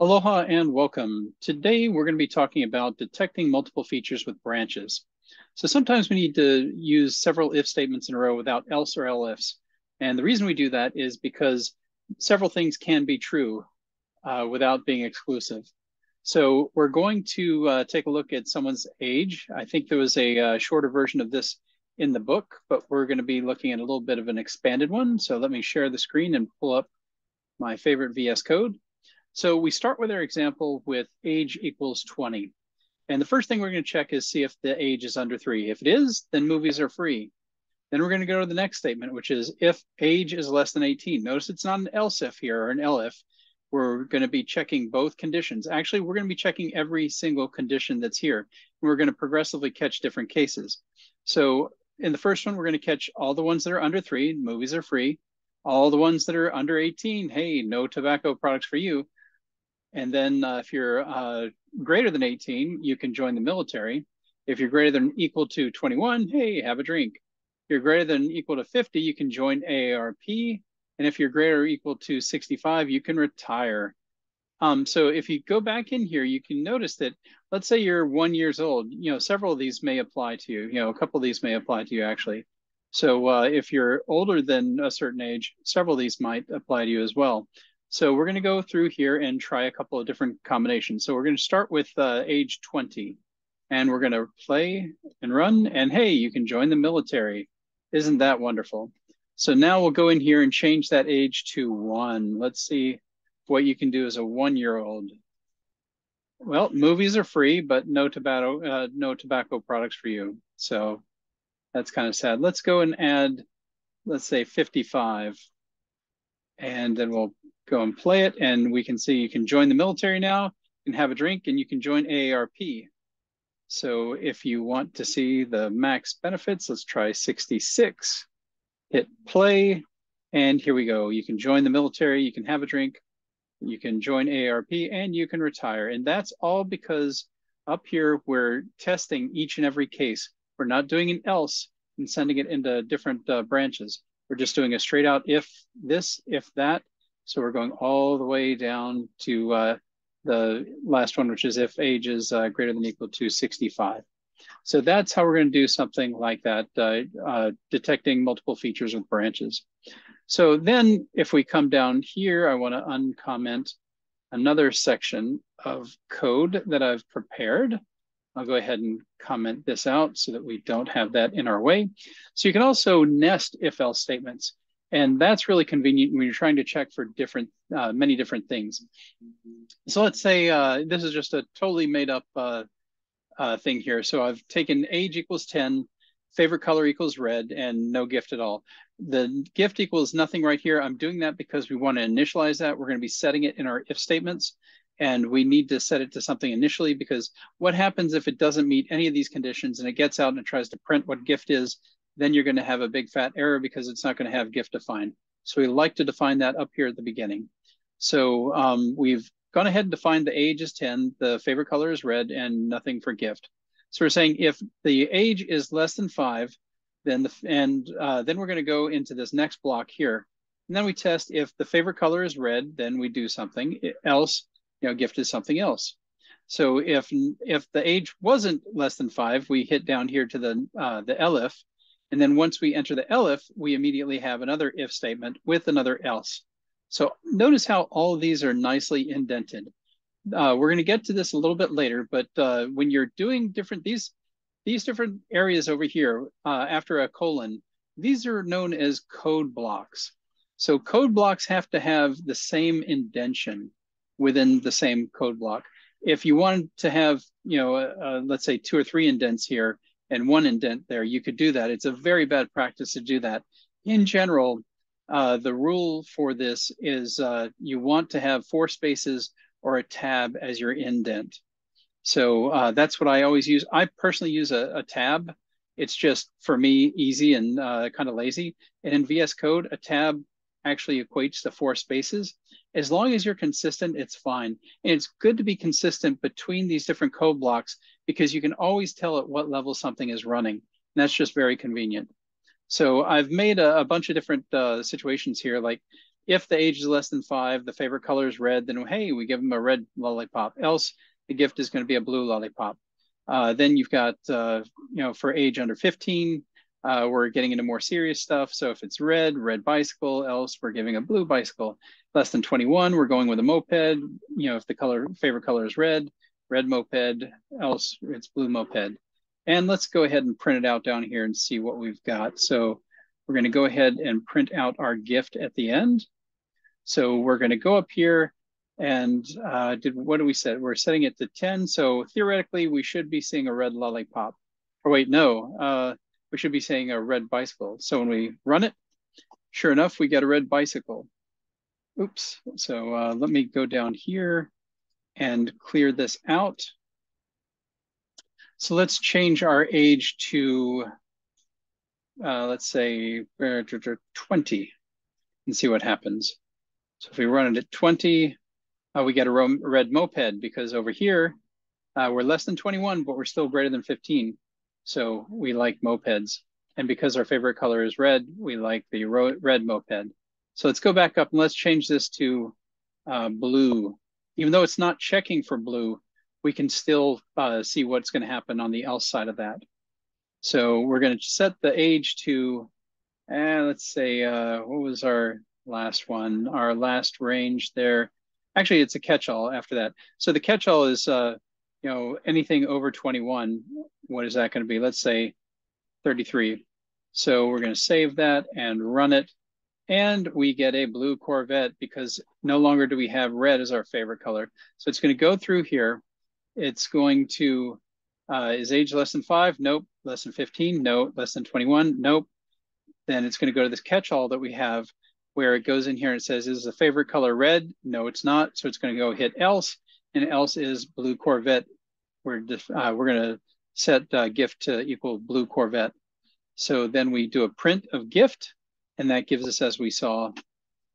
Aloha and welcome. Today we're going to be talking about detecting multiple features with branches. So sometimes we need to use several if statements in a row without else or elifs. And the reason we do that is because several things can be true uh, without being exclusive. So we're going to uh, take a look at someone's age. I think there was a uh, shorter version of this in the book, but we're going to be looking at a little bit of an expanded one. So let me share the screen and pull up my favorite VS Code. So we start with our example with age equals 20. And the first thing we're going to check is see if the age is under three. If it is, then movies are free. Then we're going to go to the next statement, which is if age is less than 18. Notice it's not an else if here or an elif. We're going to be checking both conditions. Actually, we're going to be checking every single condition that's here. We're going to progressively catch different cases. So in the first one, we're going to catch all the ones that are under three, movies are free. All the ones that are under 18, hey, no tobacco products for you. And then uh, if you're uh, greater than 18, you can join the military. If you're greater than equal to 21, hey, have a drink. If you're greater than equal to 50, you can join AARP. And if you're greater or equal to 65, you can retire. Um, so if you go back in here, you can notice that, let's say you're one years old, you know, several of these may apply to you, you know, a couple of these may apply to you actually. So uh, if you're older than a certain age, several of these might apply to you as well. So we're going to go through here and try a couple of different combinations. So we're going to start with uh, age 20 and we're going to play and run and hey, you can join the military. Isn't that wonderful? So now we'll go in here and change that age to one. Let's see what you can do as a one-year-old. Well, movies are free, but no tobacco, uh, no tobacco products for you. So that's kind of sad. Let's go and add, let's say 55. And then we'll go and play it. And we can see you can join the military now, and have a drink, and you can join AARP. So if you want to see the max benefits, let's try 66. Hit play, and here we go. You can join the military, you can have a drink, you can join AARP, and you can retire. And that's all because up here, we're testing each and every case. We're not doing an else and sending it into different uh, branches. We're just doing a straight out if this, if that, so we're going all the way down to uh, the last one, which is if age is uh, greater than equal to 65. So that's how we're going to do something like that, uh, uh, detecting multiple features with branches. So then if we come down here, I want to uncomment another section of code that I've prepared. I'll go ahead and comment this out so that we don't have that in our way. So you can also nest if else statements. And that's really convenient when you're trying to check for different, uh, many different things. So let's say uh, this is just a totally made up uh, uh thing here. So I've taken age equals 10, favorite color equals red, and no gift at all. The gift equals nothing right here. I'm doing that because we want to initialize that. We're going to be setting it in our if statements. And we need to set it to something initially because what happens if it doesn't meet any of these conditions and it gets out and it tries to print what gift is, then you're going to have a big fat error because it's not going to have gift defined. So we like to define that up here at the beginning. So um, we've gone ahead and defined the age is 10, the favorite color is red, and nothing for gift. So we're saying if the age is less than five, then the and uh, then we're going to go into this next block here. And then we test if the favorite color is red, then we do something else, you know, gift is something else. So if if the age wasn't less than five, we hit down here to the uh, the elif, and then once we enter the elif, we immediately have another if statement with another else. So notice how all of these are nicely indented. Uh, we're going to get to this a little bit later, but uh, when you're doing different, these, these different areas over here uh, after a colon, these are known as code blocks. So code blocks have to have the same indentation within the same code block. If you wanted to have, you know, uh, let's say two or three indents here, and one indent there, you could do that. It's a very bad practice to do that. In general, uh, the rule for this is uh, you want to have four spaces or a tab as your indent. So uh, that's what I always use. I personally use a, a tab. It's just for me easy and uh, kind of lazy. And in VS Code, a tab actually equates to four spaces. As long as you're consistent, it's fine. And it's good to be consistent between these different code blocks because you can always tell at what level something is running. And that's just very convenient. So I've made a, a bunch of different uh, situations here. Like if the age is less than five, the favorite color is red, then hey, we give them a red lollipop. Else, the gift is going to be a blue lollipop. Uh, then you've got, uh, you know, for age under 15, uh, we're getting into more serious stuff. So if it's red, red bicycle, else we're giving a blue bicycle. Less than 21, we're going with a moped. You know, if the color favorite color is red, red moped, else it's blue moped. And let's go ahead and print it out down here and see what we've got. So we're going to go ahead and print out our gift at the end. So we're going to go up here and uh, did what do we set? We're setting it to 10. So theoretically, we should be seeing a red lollipop. Or wait, no, uh, we should be saying a red bicycle. So when we run it, sure enough, we get a red bicycle. Oops. So uh, let me go down here and clear this out. So let's change our age to, uh, let's say, uh, 20 and see what happens. So if we run it at 20, uh, we get a red moped because over here, uh, we're less than 21, but we're still greater than 15. So we like mopeds. And because our favorite color is red, we like the red moped. So let's go back up and let's change this to uh, blue. Even though it's not checking for blue, we can still uh, see what's going to happen on the else side of that. So we're going to set the age to, eh, let's say, uh, what was our last one, our last range there. Actually, it's a catch-all after that. So the catch-all is, uh, you know, anything over 21. What is that going to be? Let's say 33. So we're going to save that and run it. And we get a blue Corvette because no longer do we have red as our favorite color. So it's going to go through here. It's going to, uh, is age less than five? Nope. Less than 15? No. Less than 21? Nope. Then it's going to go to this catch-all that we have where it goes in here and says, is the favorite color red? No, it's not. So it's going to go hit else, and else is blue Corvette. We're, uh, we're going to set uh, gift to equal blue Corvette. So then we do a print of gift, and that gives us, as we saw,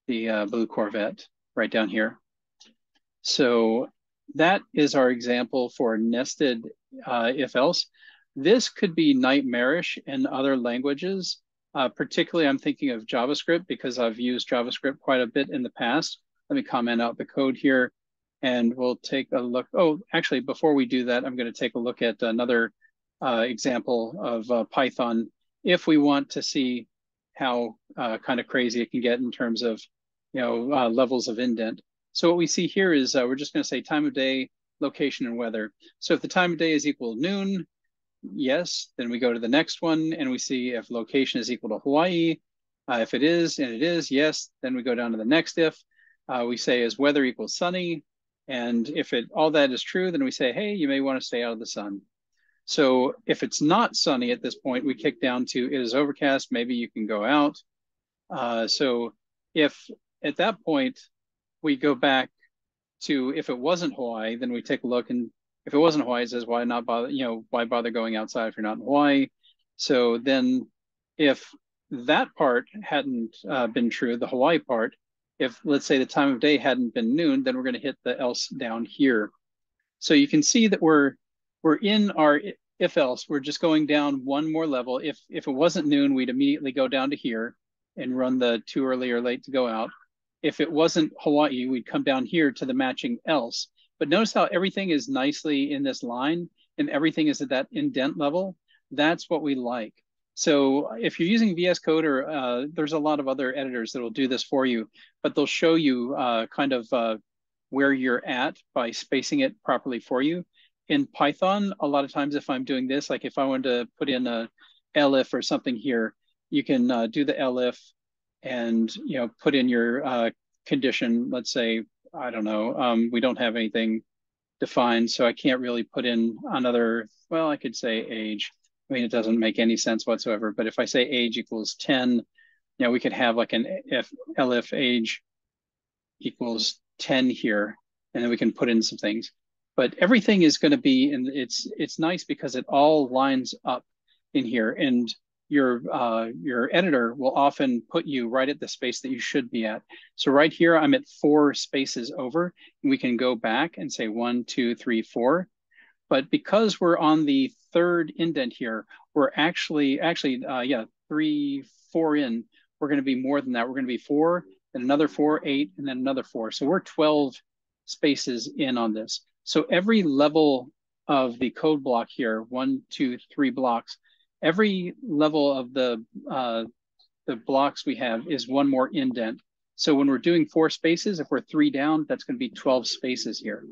the uh, blue Corvette right down here. So that is our example for nested uh, if else. This could be nightmarish in other languages. Uh, particularly, I'm thinking of JavaScript because I've used JavaScript quite a bit in the past. Let me comment out the code here and we'll take a look. Oh, actually, before we do that, I'm going to take a look at another uh, example of uh, Python if we want to see how uh, kind of crazy it can get in terms of you know uh, levels of indent. So what we see here is uh, we're just going to say time of day, location, and weather. So if the time of day is equal to noon, yes, then we go to the next one and we see if location is equal to Hawaii. Uh, if it is, and it is, yes, then we go down to the next if. We say is weather equals sunny. And if it all that is true, then we say, hey, you may want to stay out of the sun. So if it's not sunny at this point, we kick down to it is overcast, maybe you can go out. Uh, so if at that point we go back to if it wasn't Hawaii, then we take a look and if it wasn't Hawaii, it says why not bother, you know, why bother going outside if you're not in Hawaii? So then if that part hadn't uh, been true, the Hawaii part, if let's say the time of day hadn't been noon, then we're going to hit the else down here. So you can see that we're we're in our if else. We're just going down one more level. If if it wasn't noon, we'd immediately go down to here and run the too early or late to go out. If it wasn't Hawaii, we'd come down here to the matching else. But notice how everything is nicely in this line and everything is at that indent level. That's what we like. So if you're using VS Code or uh, there's a lot of other editors that will do this for you, but they'll show you uh, kind of uh, where you're at by spacing it properly for you. In Python, a lot of times if I'm doing this, like if I wanted to put in a elif or something here, you can uh, do the elif and you know put in your uh, condition. Let's say I don't know. Um, we don't have anything defined, so I can't really put in another, well, I could say age. I mean, it doesn't make any sense whatsoever. But if I say age equals 10, you know, we could have like an if elif age equals 10 here, and then we can put in some things. But everything is going to be, and it's it's nice because it all lines up in here. And your uh, your editor will often put you right at the space that you should be at. So right here, I'm at four spaces over. And we can go back and say one, two, three, four. But because we're on the third indent here, we're actually, actually, uh, yeah, three, four in, we're gonna be more than that. We're gonna be four, then another four, eight, and then another four. So we're 12 spaces in on this. So every level of the code block here, one, two, three blocks, every level of the uh, the blocks we have is one more indent. So when we're doing four spaces, if we're three down, that's going to be 12 spaces here.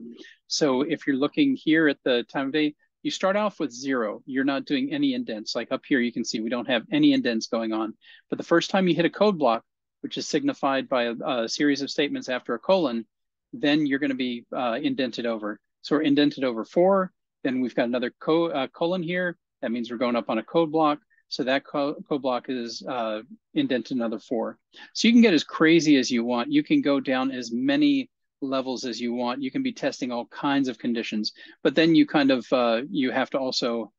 So if you're looking here at the time of day, you start off with zero. You're not doing any indents. Like up here, you can see we don't have any indents going on. But the first time you hit a code block, which is signified by a, a series of statements after a colon, then you're going to be uh, indented over. So we're indented over four. Then we've got another co uh, colon here. That means we're going up on a code block. So that co code block is uh, indented another four. So you can get as crazy as you want. You can go down as many levels as you want. You can be testing all kinds of conditions, but then you kind of uh, you have to also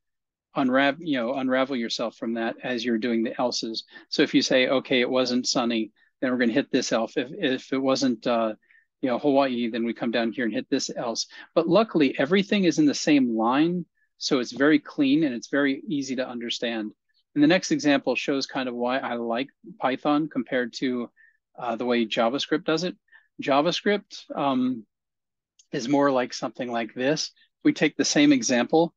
unravel you know unravel yourself from that as you're doing the else's. So if you say okay, it wasn't sunny, then we're going to hit this else. If if it wasn't uh, you know Hawaii, then we come down here and hit this else. But luckily, everything is in the same line, so it's very clean and it's very easy to understand. And the next example shows kind of why I like Python compared to uh, the way JavaScript does it. JavaScript um, is more like something like this. We take the same example.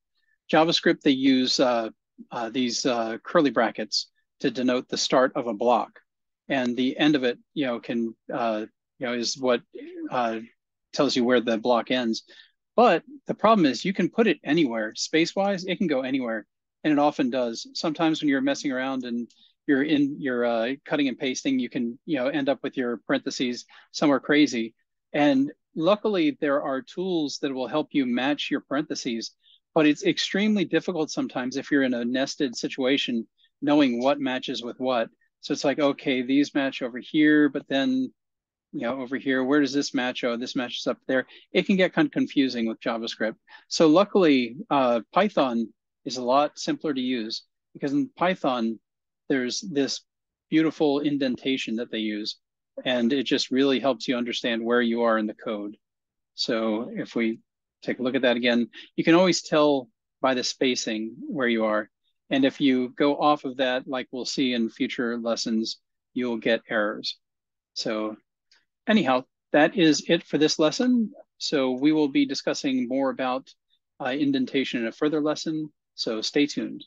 JavaScript, they use uh, uh, these uh, curly brackets to denote the start of a block. And the end of it, you know, can, uh, you know, is what uh, tells you where the block ends. But the problem is you can put it anywhere. Space-wise, it can go anywhere. And it often does. Sometimes when you're messing around and you're in you're uh, cutting and pasting, you can you know end up with your parentheses somewhere crazy. And luckily, there are tools that will help you match your parentheses. But it's extremely difficult sometimes if you're in a nested situation, knowing what matches with what. So it's like, okay, these match over here, but then you know, over here, where does this match? Oh, this matches up there. It can get kind of confusing with JavaScript. So luckily, uh, Python is a lot simpler to use because in Python, there's this beautiful indentation that they use, and it just really helps you understand where you are in the code. So if we take a look at that again, you can always tell by the spacing where you are. And if you go off of that, like we'll see in future lessons, you'll get errors. So anyhow, that is it for this lesson. So we will be discussing more about uh, indentation in a further lesson. So stay tuned.